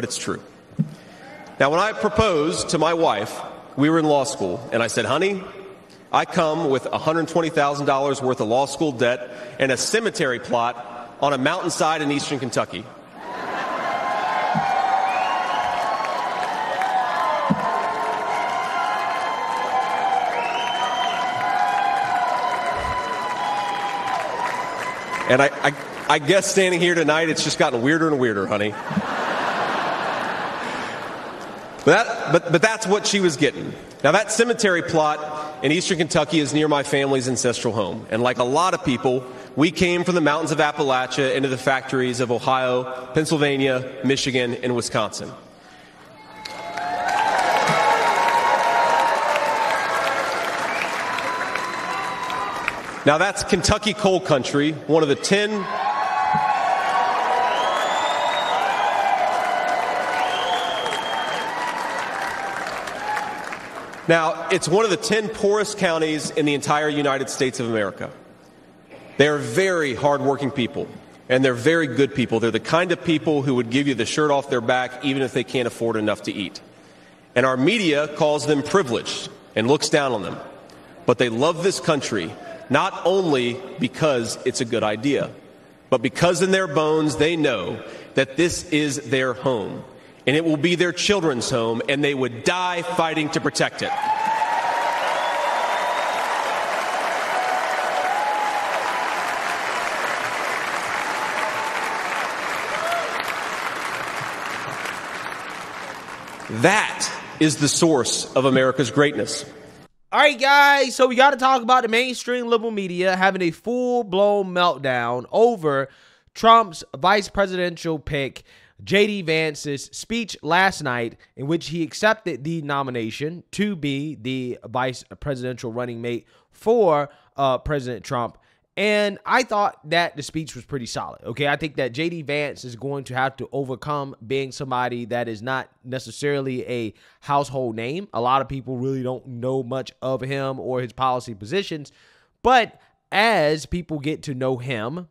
but it's true. Now, when I proposed to my wife, we were in law school, and I said, honey, I come with $120,000 worth of law school debt and a cemetery plot on a mountainside in eastern Kentucky. And I, I, I, guess standing here tonight, it's just gotten weirder and weirder, honey. But, that, but, but that's what she was getting. Now, that cemetery plot in eastern Kentucky is near my family's ancestral home. And like a lot of people, we came from the mountains of Appalachia into the factories of Ohio, Pennsylvania, Michigan, and Wisconsin. Now, that's Kentucky coal country, one of the 10. Now, it's one of the 10 poorest counties in the entire United States of America. They are very hardworking people, and they're very good people. They're the kind of people who would give you the shirt off their back even if they can't afford enough to eat. And our media calls them privileged and looks down on them. But they love this country not only because it's a good idea, but because in their bones they know that this is their home and it will be their children's home and they would die fighting to protect it. That is the source of America's greatness. All right, guys. So we got to talk about the mainstream liberal media having a full blown meltdown over Trump's vice presidential pick, J.D. Vance's speech last night, in which he accepted the nomination to be the vice presidential running mate for uh, President Trump. And I thought that the speech was pretty solid. Okay. I think that JD Vance is going to have to overcome being somebody that is not necessarily a household name. A lot of people really don't know much of him or his policy positions. But as people get to know him,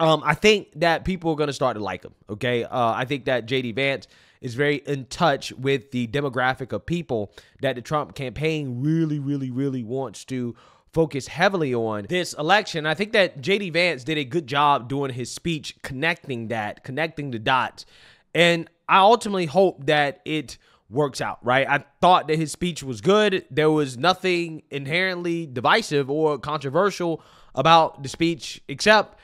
um, I think that people are going to start to like him. Okay. Uh, I think that JD Vance is very in touch with the demographic of people that the Trump campaign really, really, really wants to focus heavily on this election. I think that JD Vance did a good job doing his speech, connecting that, connecting the dots. And I ultimately hope that it works out, right? I thought that his speech was good. There was nothing inherently divisive or controversial about the speech, except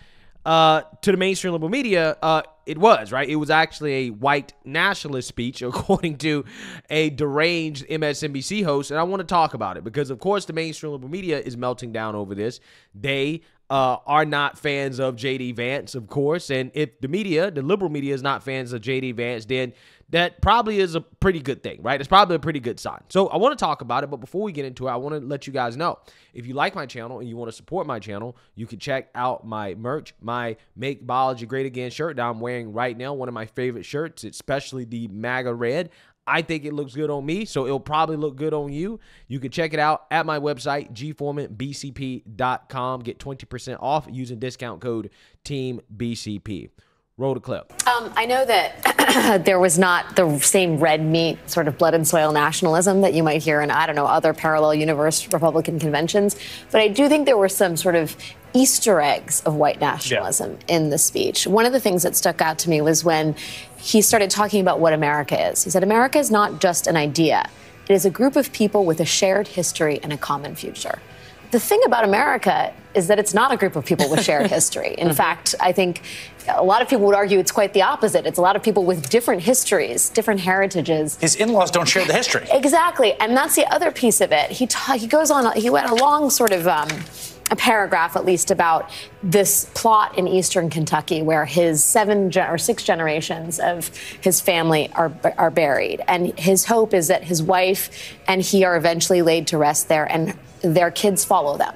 uh, to the mainstream liberal media, uh, it was, right? It was actually a white nationalist speech, according to a deranged MSNBC host. And I want to talk about it because, of course, the mainstream liberal media is melting down over this. They uh, are not fans of JD Vance, of course. And if the media, the liberal media, is not fans of JD Vance, then that probably is a pretty good thing, right? It's probably a pretty good sign. So I want to talk about it, but before we get into it, I want to let you guys know if you like my channel and you want to support my channel, you can check out my merch, my Make Biology Great Again shirt that I'm wearing right now, one of my favorite shirts, especially the MAGA red. I think it looks good on me, so it'll probably look good on you. You can check it out at my website, gforemanbcp.com. Get 20% off using discount code TEAMBCP. Roll the clip. Um, I know that there was not the same red meat sort of blood and soil nationalism that you might hear in, I don't know, other parallel universe Republican conventions. But I do think there were some sort of Easter eggs of white nationalism yeah. in the speech. One of the things that stuck out to me was when he started talking about what America is. He said, America is not just an idea, it is a group of people with a shared history and a common future. The thing about America is that it's not a group of people with shared history. In fact, I think a lot of people would argue it's quite the opposite. It's a lot of people with different histories, different heritages. His in-laws don't share the history. Exactly, and that's the other piece of it. He ta- he goes on. He went a long sort of. Um, a paragraph at least about this plot in eastern Kentucky where his seven or six generations of his family are are buried and his hope is that his wife and he are eventually laid to rest there and their kids follow them.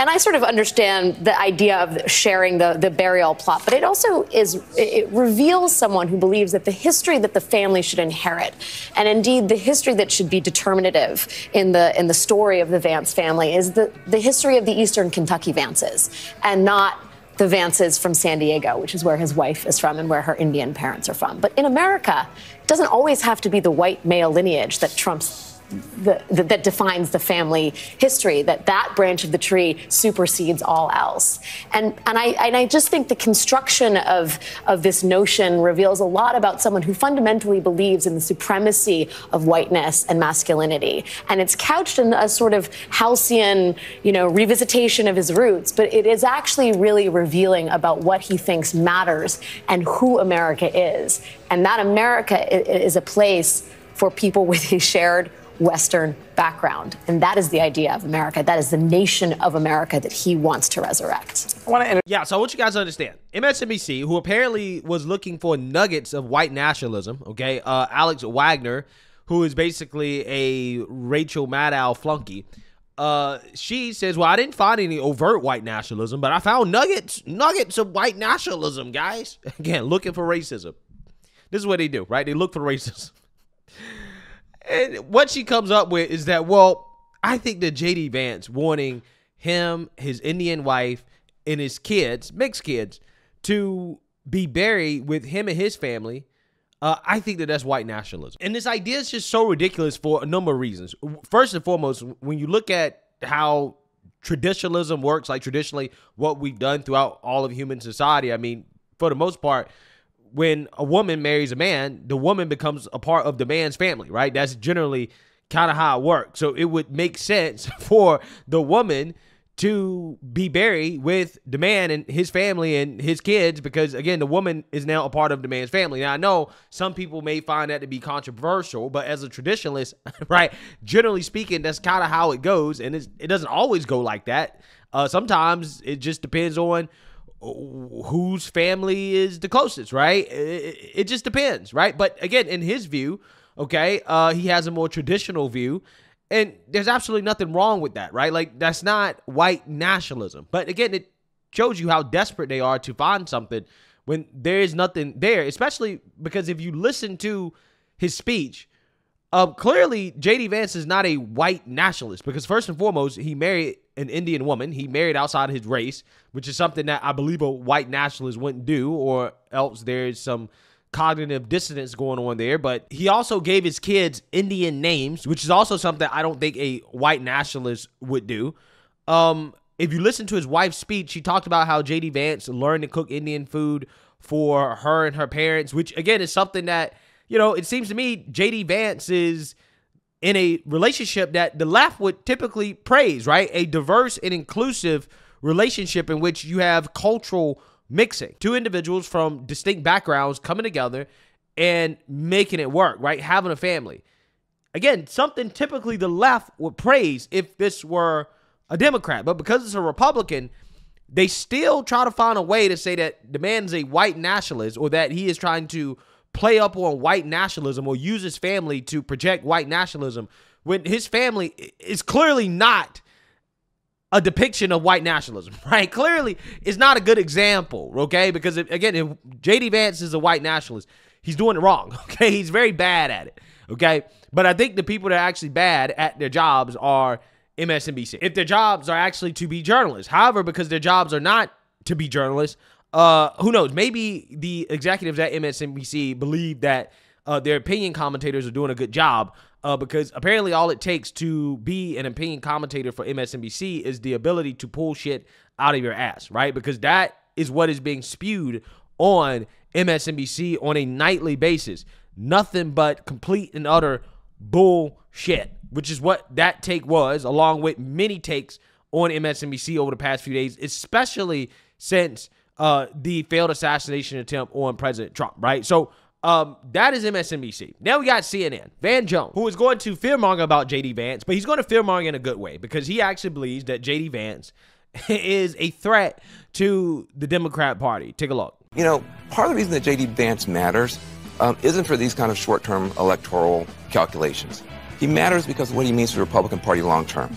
And I sort of understand the idea of sharing the, the burial plot, but it also is, it reveals someone who believes that the history that the family should inherit, and indeed the history that should be determinative in the, in the story of the Vance family, is the, the history of the Eastern Kentucky Vances, and not the Vances from San Diego, which is where his wife is from and where her Indian parents are from. But in America, it doesn't always have to be the white male lineage that trumps the, the, that defines the family history, that that branch of the tree supersedes all else. And, and, I, and I just think the construction of, of this notion reveals a lot about someone who fundamentally believes in the supremacy of whiteness and masculinity. And it's couched in a sort of halcyon, you know, revisitation of his roots, but it is actually really revealing about what he thinks matters and who America is. And that America is a place for people with a shared Western background. And that is the idea of America. That is the nation of America that he wants to resurrect. I want to yeah, so I want you guys to understand. MSNBC, who apparently was looking for nuggets of white nationalism, okay, uh, Alex Wagner, who is basically a Rachel Maddow flunky, uh, she says, "Well, I didn't find any overt white nationalism, but I found nuggets, nuggets of white nationalism, guys. Again, looking for racism. This is what they do, right? They look for racism. And what she comes up with is that, well, I think that JD Vance wanting him, his Indian wife, and his kids, mixed kids, to be buried with him and his family. Uh, I think that that's white nationalism. And this idea is just so ridiculous for a number of reasons. First and foremost, when you look at how traditionalism works, like traditionally what we've done throughout all of human society, I mean, for the most part, when a woman marries a man, the woman becomes a part of the man's family, right? That's generally kind of how it works. So it would make sense for the woman to be buried with the man and his family and his kids because again the woman is now a part of the man's family now i know some people may find that to be controversial but as a traditionalist right generally speaking that's kind of how it goes and it doesn't always go like that uh, sometimes it just depends on whose family is the closest, right? It, it, just depends, right? But again, in his view, okay, uh, he has a more traditional view, and there's absolutely nothing wrong with that, right? Like that's not white nationalism. But again, it shows you how desperate they are to find something when there is nothing there, especially because if you listen to his speech, um, clearly JD Vance is not a white nationalist because first and foremost, he married an Indian woman. He married outside his race, which is something that I believe a white nationalist wouldn't do, or else there's some cognitive dissonance going on there. But he also gave his kids Indian names, which is also something I don't think a white nationalist would do. Um, if you listen to his wife's speech, she talked about how JD Vance learned to cook Indian food for her and her parents, which again is something that, you know, it seems to me JD Vance is in a relationship that the left would typically praise, right? A diverse and inclusive relationship in which you have cultural mixing. Two individuals from distinct backgrounds coming together and making it work, right? Having a family. Again, something typically the left would praise if this were a Democrat, but because it's a Republican, they still try to find a way to say that the man's a white nationalist or that he is trying to play up on white nationalism or use his family to project white nationalism when his family is clearly not a depiction of white nationalism, right? Clearly, it's not a good example, okay? Because if, again, if JD Vance is a white nationalist, he's doing it wrong, okay? He's very bad at it, okay? But I think the people that are actually bad at their jobs are MSNBC. If their jobs are actually to be journalists, however, because their jobs are not to be journalists, uh, who knows? Maybe the executives at MSNBC believe that uh, their opinion commentators are doing a good job uh, because apparently all it takes to be an opinion commentator for MSNBC is the ability to pull shit out of your ass, right? Because that is what is being spewed on MSNBC on a nightly basis. Nothing but complete and utter bullshit, which is what that take was, along with many takes on MSNBC over the past few days, especially since uh, the failed assassination attempt on President Trump, right? So um, that is MSNBC. Now we got CNN. Van Jones, who is going to fearmonger about JD Vance, but he's going to fearmonger in a good way because he actually believes that JD Vance is a threat to the Democrat Party. Take a look. You know, part of the reason that JD Vance matters um, isn't for these kind of short term electoral calculations. He matters because of what he means to the Republican Party long term.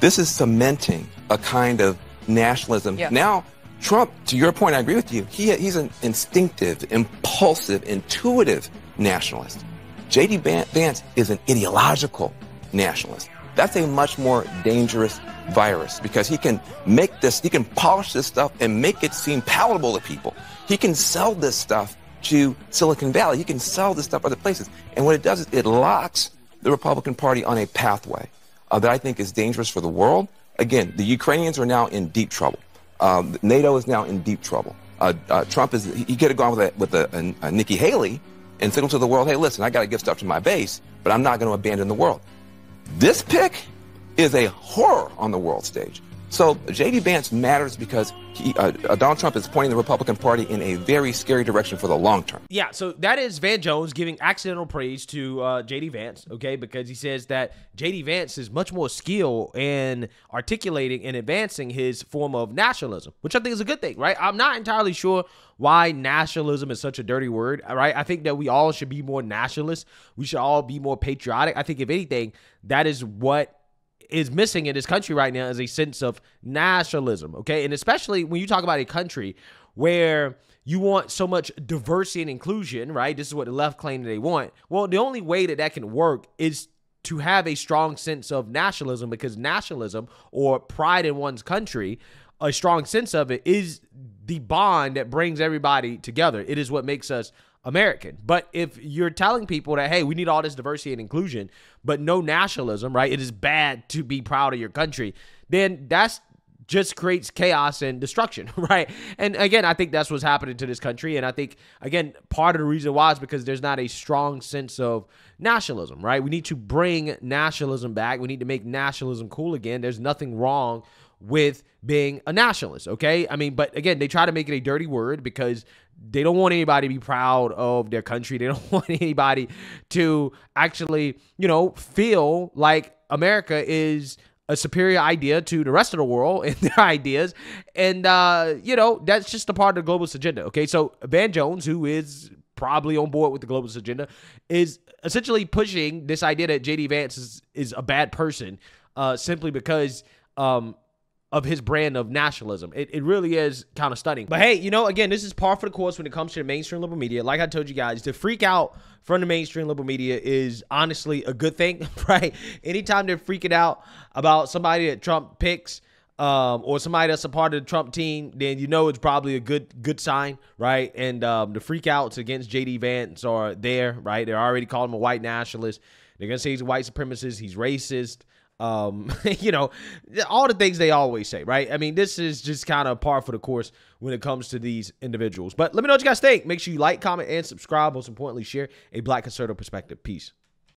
This is cementing a kind of nationalism. Yeah. Now, Trump, to your point, I agree with you. He, he's an instinctive, impulsive, intuitive nationalist. J.D. Vance is an ideological nationalist. That's a much more dangerous virus because he can make this, he can polish this stuff and make it seem palatable to people. He can sell this stuff to Silicon Valley. He can sell this stuff other places. And what it does is it locks the Republican Party on a pathway uh, that I think is dangerous for the world. Again, the Ukrainians are now in deep trouble. Um, NATO is now in deep trouble. Uh, uh, Trump is, he could have gone with, a, with a, a, a Nikki Haley and signaled to the world, hey, listen, I got to give stuff to my base, but I'm not going to abandon the world. This pick is a horror on the world stage. So J.D. Vance matters because he, uh, uh, Donald Trump is pointing the Republican Party in a very scary direction for the long term. Yeah, so that is Van Jones giving accidental praise to uh, J.D. Vance, okay, because he says that J.D. Vance is much more skilled in articulating and advancing his form of nationalism, which I think is a good thing, right? I'm not entirely sure why nationalism is such a dirty word, right? I think that we all should be more nationalist. We should all be more patriotic. I think, if anything, that is what is missing in this country right now is a sense of nationalism, okay? And especially when you talk about a country where you want so much diversity and inclusion, right? This is what the left claim they want. Well, the only way that that can work is to have a strong sense of nationalism because nationalism or pride in one's country, a strong sense of it is the bond that brings everybody together. It is what makes us American. But if you're telling people that, hey, we need all this diversity and inclusion, but no nationalism, right? It is bad to be proud of your country, then that's just creates chaos and destruction, right? And again, I think that's what's happening to this country. And I think, again, part of the reason why is because there's not a strong sense of nationalism, right? We need to bring nationalism back. We need to make nationalism cool again. There's nothing wrong with being a nationalist, okay? I mean, but again, they try to make it a dirty word because they don't want anybody to be proud of their country. They don't want anybody to actually, you know, feel like America is a superior idea to the rest of the world and their ideas. And, uh, you know, that's just a part of the globalist agenda. Okay. So Van Jones, who is probably on board with the globalist agenda, is essentially pushing this idea that JD Vance is, is a bad person uh, simply because um, of his brand of nationalism. It, it really is kind of stunning. But hey, you know, again, this is par for the course when it comes to the mainstream liberal media. Like I told you guys, to freak out from the mainstream liberal media is honestly a good thing, right? Anytime they're freaking out about somebody that Trump picks, um, or somebody that's a part of the Trump team, then you know it's probably a good good sign, right? And um, the freakouts against JD Vance are there, right? They're already calling him a white nationalist. They're gonna say he's a white supremacist, he's racist. Um, you know, all the things they always say, right? I mean, this is just kind of par for the course when it comes to these individuals. But let me know what you guys think. Make sure you like, comment, and subscribe. Most importantly, share a black conservative perspective. Peace.